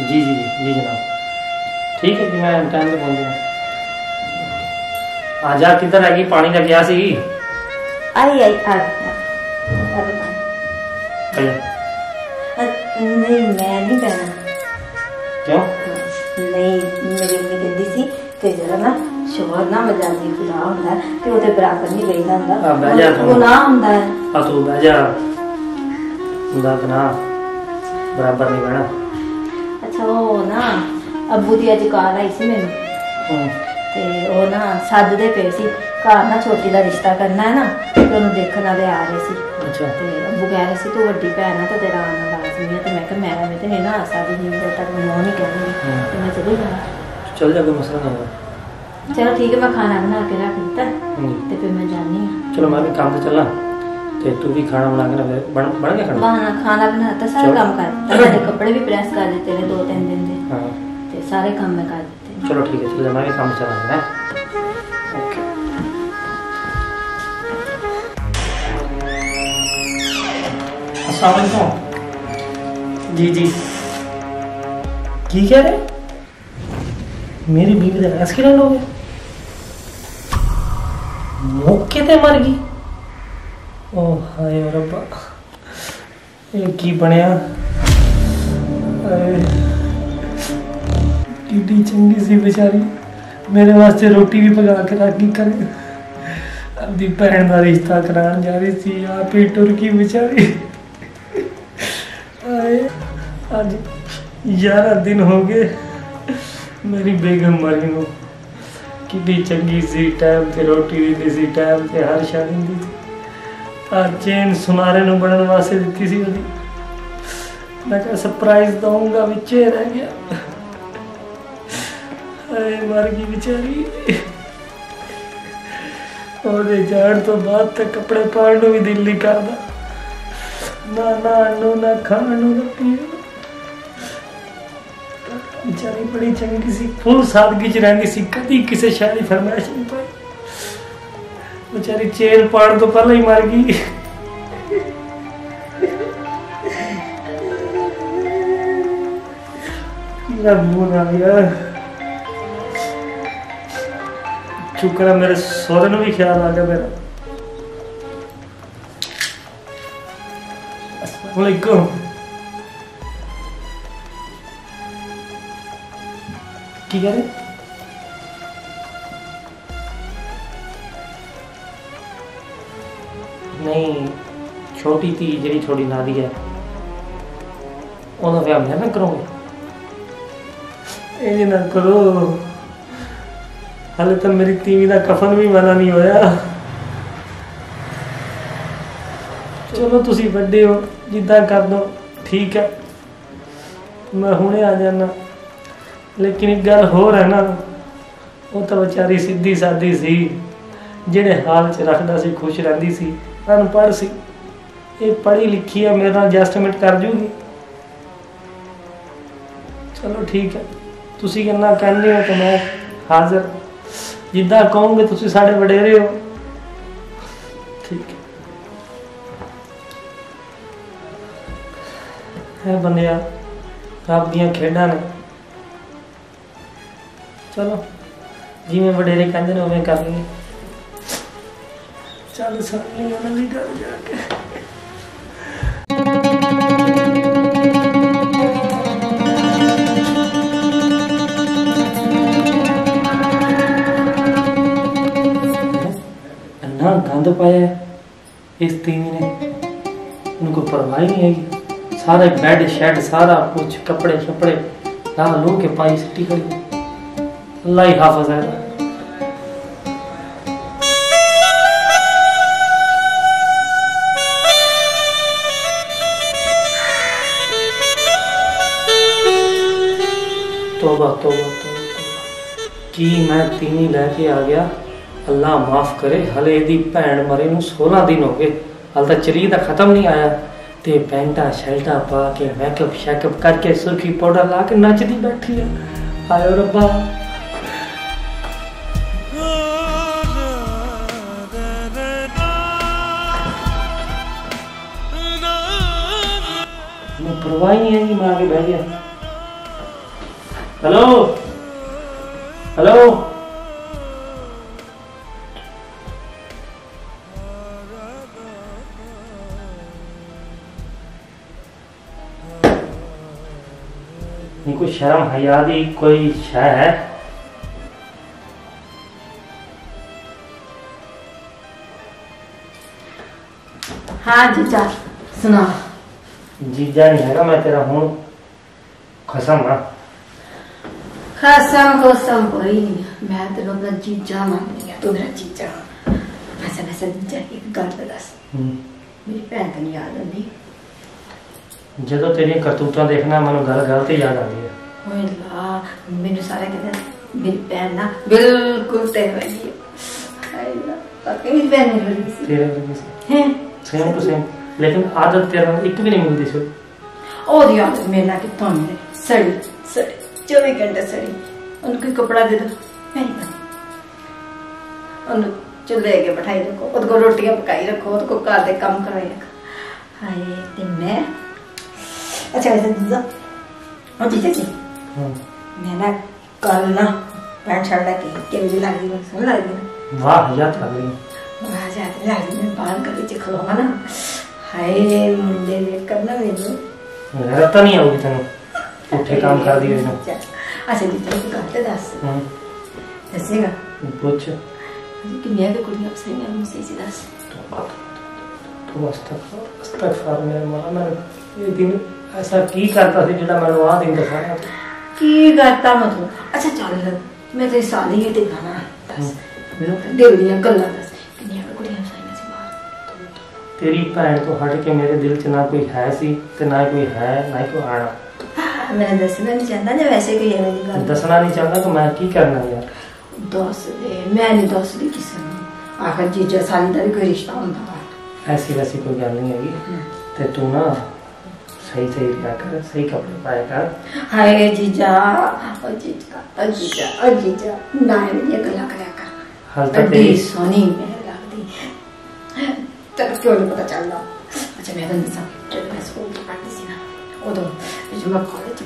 जी जी जी जी जनाब ठीक है जी मैं टाइम पे पहुंच जाऊंगा आ जा किधर हैगी पानी का क्या सी आई आई आ आ भैया ਨਹੀਂ ਮੈਂ ਨਹੀਂ ਕਹਿਣਾ क्यों ਨਹੀਂ ਮੇਰੀ ਮੰਮੀ ਕਹਿੰਦੀ ਸੀ ਕਿ ਜਰਾ ਨਾ ਸ਼ੋਰ ਨਾ ਮਜਾਜੀ ਗੁਨਾਹ ਹੁੰਦਾ ਹੈ ਤੇ ਉਹਦੇ ਬਰਾਬਰ ਨਹੀਂ ਬੈਠਦਾ ਹੁੰਦਾ ਆ, ਬਹਿ ਜਾ ਤੂੰ। ਗੁਨਾਹ ਹੁੰਦਾ ਹੈ आ तू बह जा खुदा बना बराबर नहीं बहना ਅੱਛਾ ਉਹ ਨਾ ਅੱਬੂ ਦੀ ਅੱਜ ਕਾਲ ਆਈ ਸੀ ਮੈਨੂੰ। ਤੇ ਉਹ ਨਾ ਸੱਦਦੇ ਪਏ ਸੀ। ਘਰ ਨਾ ਛੋਟੀ ਦਾ ਰਿਸ਼ਤਾ ਕਰਨਾ ਹੈ ਨਾ ਤੇ ਉਹਨੂੰ ਦੇਖਣ ਵਾਲੇ ਆ ਰਹੇ ਸੀ। ਅੱਛਾ। ਤੇ ਅੱਬੂ ਕਹਿ ਰਹੇ ਸੀ ਤੂੰ ਵੱਡੀ ਭੈਣ ਆ ਤੇ ਤੇਰਾ ਆਉਣਾ ਲਾਜ਼ਮੀ ਹੈ ਤੇ ਮੈਂ ਕਿਹਾ ਮੈਂ ਐਵੇਂ ਤੇ ਨਾ ਆ ਸਕਦੀ ਨਹੀਂ ਤੱਕ ਮੈਂ ਨਹੀਂ ਕਹਿੰਦੀ। ਤੇ ਮੈਂ ਚਲੀ ਜਾਣਾ ਚਲ ਜਾ ਕੋਈ ਮਸਲਾ ਨਾ ਹੋਵੇ। ਚਲੋ ਠੀਕ ਹੈ ਮੈਂ ਖਾਣਾ ਬਣਾ ਕੇ ਰੱਖ ਦਿੱਤਾ। ਤੇ ਫਿਰ ਮੈਂ ਜਾਣੀ ਆ ਚਲੋ ਮੈਂ ਵੀ ਕੰਮ ਤੇ ਚੱਲਾਂ। तो तू भी खाना बना के बन बना के खाना? हाँ, हाँ खाना बनाता सारा काम करता। सारे कपड़े भी प्रेस कर देते रहे दो तीन दिन से। हाँ। तो सारे काम में कर देते चलो ठीक है चलो मैं भी काम चला है? असलाकुम जी जी। की कह रहे? मेरी बीवी तो का एक्सीडेंट हो गया। मौके पे मर गई। ਓ ਹਾਏ ਰੱਬਾ। ਇਹ ਕੀ ਬਣਿਆ? ਹਾਏ। ਕਿੱਡੀ ਚੰਗੀ ਸੀ ਵਿਚਾਰੀ। ਮੇਰੇ ਵਾਸਤੇ ਰੋਟੀ ਵੀ ਪਕਾ ਕੇ ਰੱਖੀ ਕਰੇ ਆਪਦੀ ਭੈਣ ਦਾ ਰਿਸ਼ਤਾ ਕਰਾਉਣ ਜਾ ਰਹੀ ਸੀ, ਆਪੇ ਟੁਰ ਗਈ ਵਿਚਾਰੀ। ਹਾਏ, ਅੱਜ 11 ਦਿਨ ਹੋ ਗਏ ਮੇਰੀ ਬੇਗਮ ਮਰੀ ਨੂੰ। ਕਿੱਡੀ ਚੰਗੀ ਸੀ ਟਾਈਮ ਤੇ ਰੋਟੀ ਦਿੰਦੀ ਸੀ ਟਾਈਮ ਤੇ ਹਰ ਸ਼ਾਮ ਦਿੰਦੀ ਸੀ। ਆ ਚੇਨ ਸੁਨਾਰੇ ਨੂੰ ਬਣਨ ਵਾਸਤੇ ਦਿੱਤੀ ਸੀ ਉਹਦੀ। ਮੈਂ ਕਿਹਾ ਸਰਪ੍ਰਾਈਜ਼ ਦਊਂਗਾ, ਵਿੱਚੇ ਰਹਿ ਗਿਆ। ਹਾਏ ਮਰ ਗਈ ਵਿਚਾਰੀ। ਉਹਦੇ ਜਾਣ ਤੋਂ ਬਾਅਦ ਤਾਂ ਕੱਪੜੇ ਪਾਉਣ ਨੂੰ ਵੀ ਦਿਲ ਨਹੀਂ ਕਰਦਾ। ਨਾ ਨਾ ਨੂੰ ਨਾ ਖਾਣ ਨੂੰ, ਨਾ ਪੀਣ ਵਿਚਾਰੀ ਬੜੀ ਚੰਗੀ ਸੀ ਫੁੱਲ ਸਾਦਗੀ ਚ ਰਹਿੰਦੀ ਸੀ, ਕਦੀ ਕਿਸੇ ਸ਼ੈ ਦੀ ਫਰਮਾਇਸ਼ ਨਹੀਂ ਪਾਈ। ਵਿਚਾਰੀ ਚੇਨ ਪਾਉਣ ਤੋਂ ਪਹਿਲਾਂ ਹੀ ਮਰ ਗਈ ਮੇਰਾ ਮੂੰਹ ਆ ਗਿਆ ਸ਼ੁਕਰ ਹੈ ਮੇਰੇ ਸਹੁਰੇ ਨੂੰ ਵੀ ਖਿਆਲ ਆ ਗਿਆ ਮੇਰਾ ਨਹੀਂ, ਛੋਟੀ ਧੀ ਜਿਹੜੀ ਥੋੜੀ ਨਾਦੀ ਹੈ, ਉਹਦਾ ਵਿਆਹ ਮੈਂ ਨਾ ਕਰੂੰਗਾ ਇਹ ਨਾ ਕਰੋ। ਹਾਲੇ ਤਾਂ ਮੇਰੀ ਤੀਵੀਂ ਦਾ ਕਫਨ ਵੀ ਮਨਾ ਨਹੀਂ ਹੋਇਆ। ਚਲੋ ਤੁਸੀਂ ਵੱਡੇ ਹੋ, ਜਿੱਦਾਂ ਕਰ ਦੋ, ਠੀਕ ਹੈ। ਮੈਂ ਹੁਣੇ ਆ ਜਾਣਾ ਲੇਕਿਨ ਇੱਕ ਗੱਲ ਹੋਰ ਹੈ ਨਾ, ਉਹ ਤਾਂ ਵਿਚਾਰੀ ਸਿੱਧੀ ਸਾਦੀ ਸੀ, ਜਿਹੜੇ ਹਾਲ 'ਚ ਰੱਖਦਾ ਸੀ, ਖੁਸ਼ ਰਹਿੰਦੀ ਸੀ। ਅਨਪੜ੍ਹ ਸੀ। ਇਹ ਪੜ੍ਹੀ ਲਿਖੀ ਹੈ ਮੇਰੇ ਨਾਲ ਐਡਜਸਟਮੈਂਟ ਕਰ ਜੂਗੀ। ਚਲੋ ਠੀਕ ਹੈ ਤੁਸੀਂ ਕਿੰਨਾ ਕਹਿੰਦੇ ਹੋ ਤਾਂ ਮੈਂ ਹਾਜ਼ਰ। ਜਿੱਦਾਂ ਕਹੋਗੇ ਤੁਸੀਂ ਸਾਡੇ ਵਡੇਰੇ ਹੋ। ਠੀਕ ਹੈ ਬੰਦਿਆ ਰੱਬ ਦੀਆਂ ਖੇਡਾਂ ਨੇ। ਚਲੋ, ਜਿਵੇਂ ਵਡੇਰੇ ਕਹਿੰਦੇ ਨੇ, ਉਵੇਂ ਕਰ ਲਈਏ ਚੱਲ ਸਾਹਮਣੇ ਉਹਨਾਂ ਦੀ ਗੱਲ ਜਾ ਕੇ ਇੰਨਾ ਗੰਦ ਪਾਇਆ ਹੈ ਇਸ ਤੀਵੀਂ ਨੇ ਉਹਨੂੰ ਕੋਈ ਪਰਵਾਹ ਹੀ ਨਹੀਂ ਹੈਗੀ ਸਾਰਾ ਬੈੱਡ ਸ਼ੈਡ ਸਾਰਾ ਕੁਝ ਕੱਪੜੇ ਛਪੜੇ ਲਾ ਲੋ ਕੇ ਪਾਈ ਸਿੱਟੀ ਖੜੀ ਅੱਲਾ ਹੀ ਤੋਬਾ ਤੋਬਾ ਤੋਬਾ ਤੋਬਾ। ਕੀ ਮੈਂ ਤੀਵੀਂ ਲੈ ਕੇ ਆ ਗਿਆ? ਅੱਲਾ ਮਾਫ ਕਰੇ, ਹਲੇ ਇਹਦੀ ਭੈਣ ਮਰੇ ਨੂੰ 16 ਦਿਨ ਹੋ ਗਏ। ਹਾਲ ਤੱਕ ਚਰੀ ਦਾ ਖਤਮ ਨਹੀਂ ਆਇਆ। ਤੇ ਪੈਂਟਾ, ਸ਼ਰਟਾ ਪਾ ਕੇ ਮੇਕਅਪ ਸ਼ੈਕਅਪ ਕਰਕੇ ਸੁਰਖੀ ਪਾਊਡਰ ਲਾ ਕੇ ਨੱਚਦੀ ਬੈਠੀ ਆ। ਹਾਏ ਰੱਬਾ। ਮੈਂ ਪਰਵਾਹ ਹੀ ਨਹੀਂ ਹੈ ਕਿ ਮੈਂ ਆ ਕੇ ਬਹਿ ਗਿਆ। ਹੈਲੋ ਹੈਲੋ ਨਹੀਂ ਕੋਈ ਸ਼ਰਮ ਹਯਾ ਦੀ ਕੋਈ ਸ਼ੈ ਹੈ ਹਾਂ ਜੀਜਾ ਸੁਣਾ ਜੀਜਾ ਨਹੀਂ ਹੈਗਾ ਮੈਂ ਤੇਰਾ ਹੁਣ ਖਸਮ ਆ ਖਸਮ ਖਸਮ ਕੋਈ ਨਹੀਂ ਮੈਂ ਤੈਨੂੰ ਆਪਣਾ ਜੀਜਾ ਮੰਨਦੀ ਆ ਤੂੰ ਮੇਰਾ ਜੀਜਾ। ਵੈਸੇ ਵੈਸੇ ਜੀਜਾ ਇੱਕ ਗੱਲ ਤਾਂ ਦੱਸ ਮੇਰੀ ਭੈਣ ਤੈਨੂੰ ਯਾਦ ਆਉਂਦੀ? ਜਦੋਂ ਤੇਰੀਆਂ ਕਰਤੂਤਾਂ ਦੇਖਣਾ ਮੈਨੂੰ ਗੱਲ ਗੱਲ ਤੇ ਯਾਦ ਆਉਂਦੀ ਹੈ ਓਏ ਲਾ ਮੈਨੂੰ ਸਾਰੇ ਕਹਿੰਦੇ ਮੇਰੀ ਭੈਣ ਨਾ ਬਿਲਕੁਲ ਤੇਰੇ ਵਰਗੀ ਹੈ ਹਾਏ ਲਾ ਪੱਕੇ ਮੇਰੀ ਭੈਣ ਮੇਰੀ ਵਰਗੀ ਸੀ। ਤੇਰੇ ਵਰਗੀ ਸੀ। ਹੈ? ਸੇਮ ਟੂ ਸੇਮ ਲੇਕਿਨ ਆਦਤ ਤੇਰੇ ਨਾਲ ਇੱਕ ਵੀ ਨਹੀਂ ਮਿਲਦੀ ਸੀ। ਉਹਦੀ ਆਦਤ ਮੇਰੇ ਨਾਲ ਕਿੱਥੋਂ ਮਿਲੇ? ਸੜੀ ਸੜੀ 24 ਘੰਟੇ ਸੜੀ ਉਹਨੂੰ ਕੋਈ ਕਪੜਾ ਦੇ ਦੋ ਮੈਂ ਨਹੀਂ ਪਾਉਂਦੀ ਉਹਨੂੰ ਚੁੱਲ੍ਹੇ ਕੇ ਬਿਠਾਈ ਰੱਖੋ ਉਹਦੇ ਕੋਲ ਰੋਟੀਆਂ ਪਕਾਈ ਰੱਖੋ ਉਹਦੇ ਕੋਲ ਘਰ ਦੇ ਕੰਮ ਕਰਵਾਈ ਰੱਖੋ ਹਾਏ ਤੇ ਮੈਂ ਅੱਛਾ ਵੈਸੇ ਦੀਦਾ ਉਹ ਜੀਜਾ ਜੀ ਹਮ, ਮੈਂ ਨਾ ਕੱਲ ਨਾ ਪੈਂਟ ਸ਼ਰਟ ਲੈ ਕੇ ਕਿਵੇਂ ਦੀ ਲੱਗਦੀ ਮੈਨੂੰ ਸੋਹਣੀ ਲੱਗਦੀ ਨਾ ਵਾਹ ਯਾਦ ਕਰ ਲਈ ਵਾਹ ਜਾਤ ਲੱਗਦੀ ਮੈਂ ਬਾਹਰ ਕਦੇ ਚ ਖਲੋਵਾ ਨਾ ਹਾਏ ਮੁੰਡੇ ਵੇਖ ਨਾ ਉੱਠੇ ਕੰਮ ਕਰਦੀ ਹੋਈ ਨਾ ਅੱਛਾ ਜੀ ਤੂੰ ਗੱਲ ਤੇ ਦੱਸ। ਹਮ, ਦੱਸੇਗਾ? ਪੁੱਛ। ਕਿੰਨੀਆਂ ਕੁ ਕੁੜੀਆਂ ਪਸੰਦ ਆ ਮੁਸੇ ਸੀ ਦੱਸ। ਤੂੰ ਅਸਤਗਫਰ ਅਸਤਗਫਰ ਮੇਰੇ ਮੌਲਾ ਮੈਂ ਇਹ ਦਿਨ ਐਸਾ ਕੀ ਕਰਤਾ ਸੀ ਜਿਹੜਾ ਮੈਨੂੰ ਆਹ ਦਿਨ ਦਿਖਾਇਆ? ਕੀ ਕਰਤਾ ਮਤਲਬ ਅੱਛਾ ਚੱਲ ਮੈਂ ਤੇ ਸਾਲੀ ਹੀ ਤੇ ਗਾਣਾ ਦੱਸ। ਮੈਨੂੰ? ਦਿਲ ਦੀਆਂ ਗੱਲਾਂ ਦੱਸ। ਕਿੰਨੀਆਂ ਕੁ ਕੁੜੀਆਂ ਪਸੰਦ ਸੀ ਬਾਹਰ? ਤੇਰੀ ਭੈਣ ਤੋਂ ਹਟ ਕੇ ਮੇਰੇ ਦਿਲ 'ਚ ਨਾ ਕੋਈ ਹੈ ਸੀ ਤੇ ਨਾ ਕੋਈ ਹੈ ਨਾ ਹੀ ਕੋਈ ਆਣਾ। ਮੈਂ ਦੱਸਣਾ ਨਹੀਂ ਚਾਹੁੰਦਾ ਜਾਂ ਵੈਸੇ ਕੋਈ ਐਵੇਂ ਦੀ ਗੱਲ। ਦੱਸਣਾ ਨਹੀਂ ਚਾਹੁੰਦਾ ਕਿ ਮੈਂ ਕੀ ਕਰਨਾ ਯਾਰ? ਦੱਸ ਦੇ ਮੈਂ ਨਹੀਂ ਦੱਸਦੀ ਕਿਸੇ ਨੂੰ। ਆਖਰ ਜੀਜਾ ਸਾਲੀ ਦਾ ਵੀ ਕੋਈ ਰਿਸ਼ਤਾ ਹੁੰਦਾ ਵਾ। ਐਸੀ ਵੈਸੀ ਕੋਈ ਗੱਲ ਨਹੀਂ ਹੈਗੀ। ਤੇ ਤੂੰ ਨਾ ਸਹੀ ਸਹੀ ਕਰ ਸਹੀ ਕੱਪੜੇ ਪਾਇਆ ਕਰ। ਹਾਏ ਜੀਜਾ ਉਹ ਜੀਜਾ ਉਹ ਜੀਜਾ ਉਹ ਜੀਜਾ ਨਾ ਇਹ ਗੱਲਾਂ ਕਰਿਆ ਕਰ। ਹਾਲ ਅੱਡੀ ਤੇਰੀ ਸੋਨੀ ਮੈਂ ਲੱਗਦੀ। ਤੱਕ ਕਿਉਂ ਨਹੀਂ ਪਤਾ ਚੱਲਦਾ? ਅੱਛਾ ਮੈਂ ਤੁਹਾਨੂੰ ਦੱਸਾਂ ਜਦੋਂ ਮੈਂ ਸਕੂਲ ਚ ਪੜ੍ਹਦੀ ਸੀ ਨਾ ਉਦੋਂ ਜਦੋਂ ਮੈਂ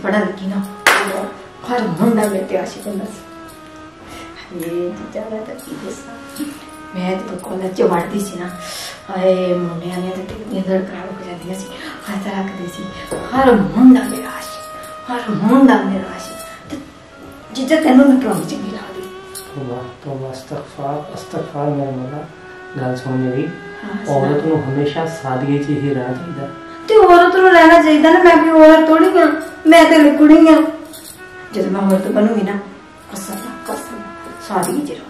ਕਾਲਜ ਚ ਪੜ੍ਹਨ ਲੱਗੀ ਨਾ ਉਦੋਂ ਹਰ ਮੁੰਡਾ ਮੇਰੇ ਤੇ ਆਸ਼ਿਕ ਹੁੰਦਾ ਸੀ ਇਹ ਜੀਜਾ ਦਾ ਤਾਂ ਕੀ ਦੱਸਾਂ ਮੈਂ ਜਦੋਂ ਕਾਲਜ ਚ ਪੜ੍ਹਦੀ ਸੀ ਨਾ ਹਾਏ ਮੁੰਡਿਆਂ ਨੇ ਤੇ ਟਿਕਦੀਆਂ ਧੜਕਣਾਂ ਰੁਕ ਜਾਂਦੀਆਂ ਸੀ ਹੱਥ ਰੱਖਦੇ ਸੀ ਹਰ ਮੁੰਡਾ ਮੇਰਾ ਆਸ਼ਿਕ ਹਰ ਮੁੰਡਾ ਮੇਰਾ ਆਸ਼ਿਕ ਤੇ ਜੀਜਾ ਤੈਨੂੰ ਮੈਂ ਕਿਉਂ ਨਹੀਂ ਚੰਗੀ ਲੱਗਦੀ ਤੋਬਾ ਤੋਬਾ ਅਸਤਗਫਰ ਅਸਤਗਫਰ ਮੇਰੇ ਮੌਲਾ ਗੱਲ ਸੁਣ ਮੇਰੀ ਹਾਂ, ਸੁਣਾ। ਔਰਤ ਨੂੰ ਹਮੇਸ਼ਾ ਸਾਦਗੀ 'ਚ ਹੀ ਰਹਿਣਾ ਚਾਹੀਦਾ ਤੇ ਔਰਤ ਨੂੰ ਰਹਿਣਾ ਚਾਹੀਦਾ ਨਾ ਮੈਂ ਵੀ ਔਰਤ ਥੋੜੀ ਆ ਮੈਂ ਤੇ ਕੁੜੀ ਆ ਜਦੋਂ ਮੈਂ ਔਰਤ ਬਣੂਗੀ ਨਾ ਕਸਮ ਕਸਮ ਸਾਦੀ ਰਹੂੰਗੀ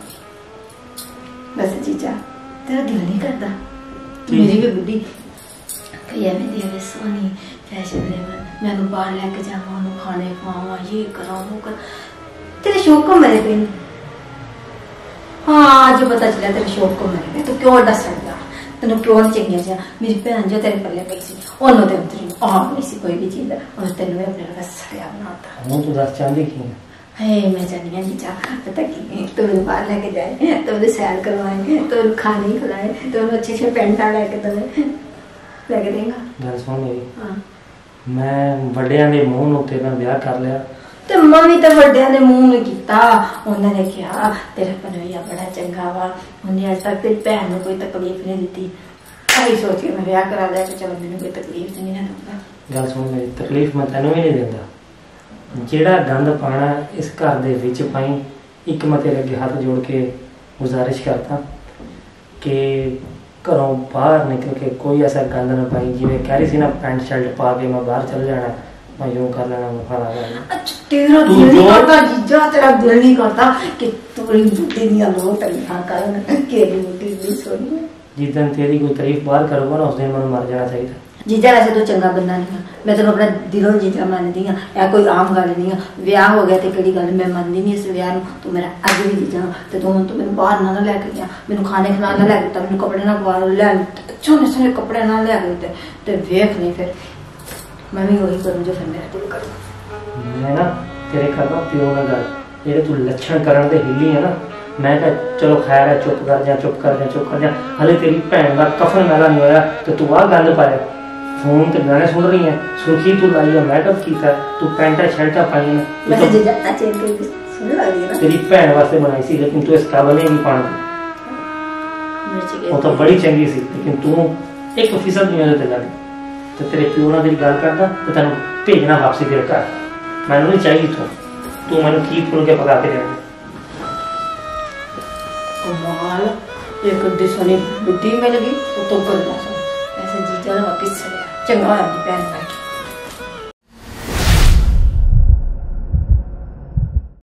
ਬਸ ਜੀਜਾ ਤੇਰਾ ਦਿਲ ਨਹੀਂ ਕਰਦਾ? ਮੇਰੀ ਵੀ ਬੁੱਢੀ ਕਈ ਐਵੇਂ ਦੀ ਐਵੇਂ ਸੋਹਣੀ ਫੈਸ਼ਨ ਦੇ ਮੈਂ ਉਹਨੂੰ ਬਾਹਰ ਲੈ ਕੇ ਜਾਵਾਂ ਉਹਨੂੰ ਖਾਣੇ ਖਵਾਵਾਂ ਇਹ ਕਰਾਂ ਉਹ ਕਰ। ਤੇਰੇ ਸ਼ੌਕ ਕੋ ਮਰੇ ਨੇ? ਹਾਂ ਅੱਜ ਪਤਾ ਚੱਲਿਆ ਤੇਰੇ ਸ਼ੌਕ ਕੋ ਮਰੇ ਤੂੰ ਕਿਉਂ ਦੱਸਦਾ ਤੈਨੂੰ ਨੀ ਚੰਗੀਆਂ ਜਿਹਾ ਮੇਰੀ ਭੈਣ ਜੋ ਤੇਰੇ ਪੱਲੇ ਪਈ ਸੀ ਉਹਨੂੰ ਤੇ ਉਤਰੀ ਆਹ ਨਹੀਂ ਸੀ ਕੋਈ ਵੀ ਚੀਜ਼ ਉਹ ਤੈਨੂੰ ਵੀ ਆਪਣੇ ਨਾਲ ਸੜਿਆ ਬਣਾਤਾ। ਹੁਣ ਤੂੰ ਦੱਸ ਚਾਹੁੰਦੀ ਕੀ ਹੈ ਹੈ ਮੈਂ ਜਾਨੀ ਹਾਂ ਜੀ ਚਾ ਪਤਾ ਕੀ ਤੂੰ ਮੈਨੂੰ ਬਾਹਰ ਲੈ ਕੇ ਜਾਏ ਤੂੰ ਉਹਦੇ ਸੈਰ ਕਰਵਾਏ ਤੂੰ ਖਾਣੇ ਖਿਲਾਏ ਤੂੰ ਅੱਛੇ ਅੱਛੇ ਪੈਂਟਾਂ ਲੈ ਕੇ ਦਵੇ ਲੈ ਕੇ ਦੇਂਗਾ। ਗੱਲ ਸੁਣ ਮੇਰੀ। ਹਾਂ। ਮੈਂ ਵੱਡਿਆਂ ਦੇ ਮੂੰਹ ਨੂੰ ਤੇ ਮੈਂ ਵਿਆਹ ਕਰ ਲਿਆ। ਤੇ ਮੰਮੀ ਤਾਂ ਵੱਡਿਆਂ ਦੇ ਮੂੰਹ ਨੂੰ ਕੀਤਾ। ਉਹਨਾਂ ਨੇ ਕਿਹਾ, ਤੇਰਾ ਪਨੋਈਆ ਬੜਾ ਚੰਗਾ ਵਾ। ਉਹਨੇ ਅੱਜ ਤੱਕ ਤੇਰੀ ਭੈਣ ਨੂੰ ਕੋਈ ਤਕਲੀਫ ਨਹੀਂ ਦਿੱਤੀ। ਆਹੀ ਸੋਚ ਕੇ ਮੈਂ ਵਿਆਹ ਕਰਾ ਲਿਆ ਕਿ ਚਲੋ ਮੈਨੂੰ ਕੋਈ ਤਕਲੀਫ ਨਹੀਂ ਨਾ ਦਊਗਾ ਗੱਲ ਸੁਣ ਮੇਰੀ ਤਕਲੀਫ ਮੈਂ ਤੈਨੂੰ ਵੀ ਨਹੀਂ ਦਿੰਦਾ। ਜਿਹੜਾ ਗੰਦ ਪਾਣਾ ਇਸ ਘਰ ਦੇ ਵਿੱਚ ਪਾਈ, ਇੱਕ ਮੈਂ ਤੇਰੇ ਅੱਗੇ ਹੱਥ ਜੋੜ ਕੇ ਗੁਜ਼ਾਰਿਸ਼ ਕਰਦਾ ਕਿ ਘਰੋਂ ਬਾਹਰ ਨਿਕਲ ਕੇ ਕੋਈ ਐਸਾ ਗੰਦ ਨਾ ਪਾਈ, ਜਿਵੇਂ ਕਹਿ ਰਹੀ ਸੀ ਨਾ ਪੈਂਟ ਸ਼ਰਟ ਪਾ ਕੇ ਮੈਂ ਬਾਹਰ ਚਲ ਜਾਣਾ। ਮੈਂ ਯੂੰ ਕਰ ਲੈਣਾ ਮੈਂ ਫੜਾ ਲੈਣਾ ਅੱਛਾ ਤੇਰਾ ਤੂੰ ਦਿਲ ਨਹੀਂ ਜੋ- ਕਰਦਾ ਜੀਜਾ ਤੇਰਾ ਦਿਲ ਨਹੀਂ ਕਰਦਾ ਕਿ ਤੋਰੀ ਬੁੱਢੀ ਦੀਆਂ ਲੋ ਤਲੀਆਂ ਕਰਨ ਕਿ ਬੁੱਢੀ ਦੀ ਸੋਨੀ ਜਿੱਦਨ ਤੇਰੀ ਕੋਈ ਤਾਰੀਫ ਬਾਹਰ ਕਰੂਗਾ ਨਾ ਉਸ ਦਿਨ ਮੈਨੂੰ ਮਰ ਜਾਣਾ ਚਾਹੀਦਾ ਜੀਜਾ ਵੈਸੇ ਤੂੰ ਚੰਗਾ ਬੰਦਾ ਨਹੀਂ ਆ ਮੈਂ ਤੈਨੂੰ ਆਪਣਾ ਦਿਲੋਂ ਜੀਜਾ ਮੰਨਦੀ ਆ ਇਹ ਕੋਈ ਆਮ ਗੱਲ ਨਹੀਂ ਆ ਵਿਆਹ ਹੋ ਗਿਆ ਤੇ ਕਿਹੜੀ ਗੱਲ ਮੈਂ ਮੰਨਦੀ ਨਹੀਂ ਇਸ ਵਿਆਹ ਨੂੰ ਤੂੰ ਮੇਰਾ ਅੱਜ ਵੀ ਜੀਜਾ ਵਾ ਤੇ ਤੂੰ ਹੁਣ ਤੂੰ ਮੈਨੂੰ ਬਾਹਰ ਨਾ ਨਾ ਲੈ ਕੇ ਗਿਆ ਮੈਨੂੰ ਖਾਣੇ ਖਿਲਾਉਣ ਨਾ ਲੈ ਕੇ ਦਿੱਤਾ ਮੈਨੂੰ ਕੱਪੜੇ ਨਾ ਪਵਾ ਲੈ ਸੋਹਣੇ ਸੋਹਣੇ ਕੱਪੜੇ ਨਾਲ ਲੈ ਕੇ ਦਿੱਤੇ ਤੇ ਵੇਖ ਨਹੀਂ ਫਿਰ ਮੈਂ ਵੀ ਉਹੀ ਕਰੂੰ ਜੋ ਫਿਰ ਮੇਰਾ ਦਿਲ ਕਰੂ ਮੈਂ ਨਾ ਤੇਰੇ ਕਰਦਾ ਪਿਓ ਨਾਲ ਗੱਲ ਜਿਹੜੇ ਤੂੰ ਲੱਛਣ ਕਰਨ ਦੇ ਹਿੱਲੀ ਹੈ ਨਾ ਮੈਂ ਕਿਹਾ ਚਲੋ ਖੈਰ ਹੈ ਚੁੱਪ ਕਰ ਜਾ ਚੁੱਪ ਕਰ ਜਾ ਚੁੱਪ ਕਰ ਜਾ। ਹਲੇ ਤੇਰੀ ਭੈਣ ਦਾ ਕਫਨ ਮੈਲਾ ਨਹੀਂ ਹੋਇਆ ਤੇ ਤੂੰ ਆਹ ਗੰਦ ਪਾਇਆ। ਫੋਨ ਤੇ ਗਾਣੇ ਸੁਣ ਰਹੀ ਹੈ ਸੁਰਖੀ ਤੂੰ ਲਾਈ ਹੈ ਮੇਕਅਪ ਕੀਤਾ ਤੂੰ ਪੈਂਟਾ ਸ਼ਰਟਾਂ ਪਾਈਆਂ ਵੈਸੇ ਤਾਂ ਜੇ ਜੱਟਾ ਚੇਨ ਕੇ ਸੁਣ ਲੱਗਦੀ ਹੈ ਨਾ। ਤੇਰੀ ਭੈਣ ਵਾਸਤੇ ਬਣਾਈ ਸੀ ਲੇਕਿਨ ਤੂੰ ਇਸ ਕਾਬਲ ਨਹੀਂ ਪਾਣਾ ਉਹ ਤਾਂ ਬੜੀ ਚੰਗੀ ਸੀ ਲੇਕਿਨ ਤੂੰ ਇੱਕ ਫੀਸਦ ਨਹੀਂ ਉਹਦੇ ਤੇ ਲੱਗੀ। ਤੇ ਤੇਰੇ ਪਿਓ ਨਾਲ ਤੇਰੀ ਗੱਲ ਕਰਦਾ, ਤੇ ਤੈਨੂੰ ਭੇਜਣਾ ਵਾਪਸੀ ਤੇਰੇ ਘਰ। ਮੈਨੂੰ ਨਹੀਂ ਚਾਹੀਦੀ ਤੂੰ। ਤੂੰ ਮੈਨੂੰ ਕੀ ਫੁੱਲ ਕੇ ਪਕਾ ਕੇ ਦੇਣਾ? ਕਮਾਲ ਇਹ ਗੱਡੀ ਸੋਨੀ ਬੁੱਢੀ ਮਿਲ ਗਈ, ਉਹ ਤੋਂ ਗੱਲਾਂ ਸੁਣ ਐਸੇ ਜੀਜਾ ਨਾ ਵਾਪਿਸ ਚਲਿਆ ਚੰਗਾ ਹੋਇਆ ਜੀ, ਭੈਣ ਭਾਈ।